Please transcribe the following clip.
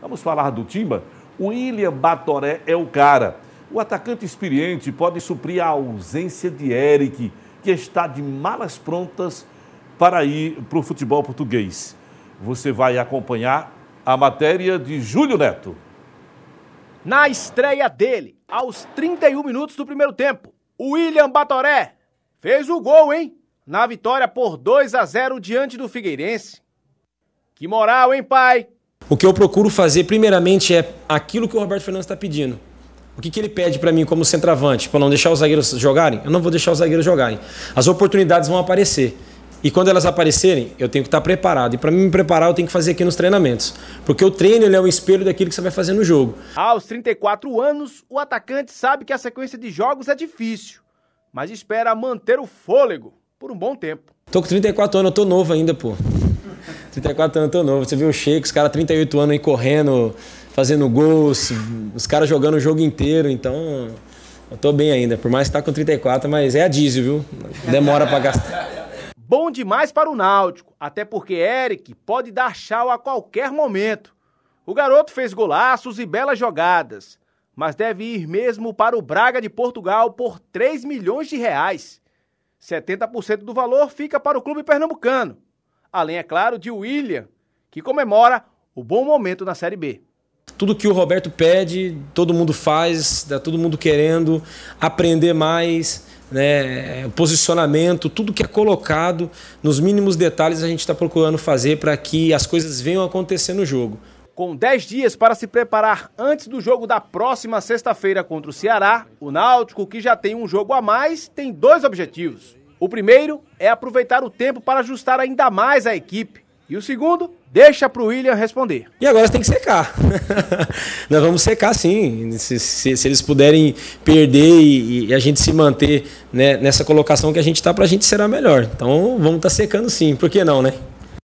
Vamos falar do Timba? O William Batoré é o cara. O atacante experiente pode suprir a ausência de Eric, que está de malas prontas para ir para o futebol português. Você vai acompanhar a matéria de Júlio Neto. Na estreia dele, aos 31 minutos do primeiro tempo, o William Batoré fez o gol, hein? Na vitória por 2 a 0 diante do Figueirense. Que moral, hein, pai? O que eu procuro fazer, primeiramente, é aquilo que o Roberto Fernandes está pedindo. O que, que ele pede para mim como centroavante? Para não deixar os zagueiros jogarem? Eu não vou deixar os zagueiros jogarem. As oportunidades vão aparecer. E quando elas aparecerem, eu tenho que estar preparado. E para me preparar, eu tenho que fazer aqui nos treinamentos. Porque o treino ele é o espelho daquilo que você vai fazer no jogo. Aos 34 anos, o atacante sabe que a sequência de jogos é difícil, mas espera manter o fôlego por um bom tempo. Tô com 34 anos, eu tô novo ainda, pô. 34 anos, tô novo. Você viu o Sheik, os caras 38 anos aí correndo, fazendo gols, os caras jogando o jogo inteiro, então eu tô bem ainda. Por mais que tá com 34, mas é a diesel, viu? Demora para gastar. Bom demais para o Náutico, até porque Eric pode dar tchau a qualquer momento. O garoto fez golaços e belas jogadas, mas deve ir mesmo para o Braga de Portugal por 3 milhões de reais. 70% do valor fica para o clube pernambucano. Além, é claro, de William, que comemora o bom momento na Série B. Tudo que o Roberto pede, todo mundo faz, tá todo mundo querendo aprender mais, né, posicionamento, tudo que é colocado nos mínimos detalhes a gente está procurando fazer para que as coisas venham acontecer no jogo. Com 10 dias para se preparar antes do jogo da próxima sexta-feira contra o Ceará, o Náutico, que já tem um jogo a mais, tem dois objetivos. O primeiro é aproveitar o tempo para ajustar ainda mais a equipe. E o segundo, deixa para o William responder. E agora tem que secar. Nós vamos secar sim. Se, se, se eles puderem perder e, e, a gente se manter né, nessa colocação que a gente está, para a gente será melhor. Então vamos estar tá secando sim. Por que não, né?